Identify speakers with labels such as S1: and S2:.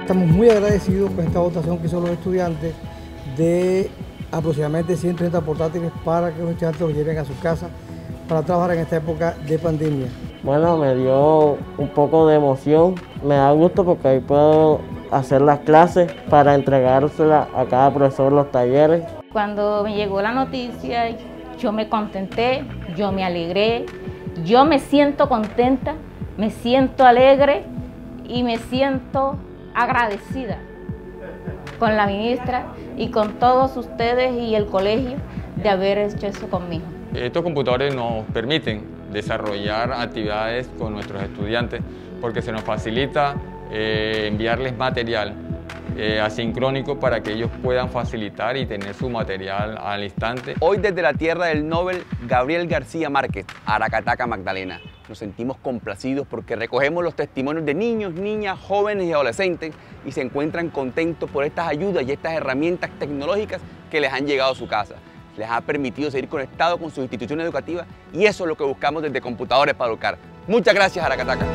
S1: Estamos muy agradecidos con esta votación que hicieron los estudiantes de aproximadamente 130 portátiles para que los estudiantes los lleven a sus casas para trabajar en esta época de pandemia.
S2: Bueno, me dio un poco de emoción, me da gusto porque ahí puedo hacer las clases para entregárselas a cada profesor los talleres.
S3: Cuando me llegó la noticia, yo me contenté, yo me alegré, yo me siento contenta, me siento alegre y me siento agradecida con la ministra y con todos ustedes y el colegio de haber hecho eso conmigo.
S4: Estos computadores nos permiten desarrollar actividades con nuestros estudiantes porque se nos facilita eh, enviarles material eh, asincrónico para que ellos puedan facilitar y tener su material al instante.
S5: Hoy desde la tierra del Nobel Gabriel García Márquez, Aracataca, Magdalena, nos sentimos complacidos porque recogemos los testimonios de niños, niñas, jóvenes y adolescentes y se encuentran contentos por estas ayudas y estas herramientas tecnológicas que les han llegado a su casa. Les ha permitido seguir conectados con sus instituciones educativas y eso es lo que buscamos desde Computadores para Educar. Muchas gracias, Aracataca.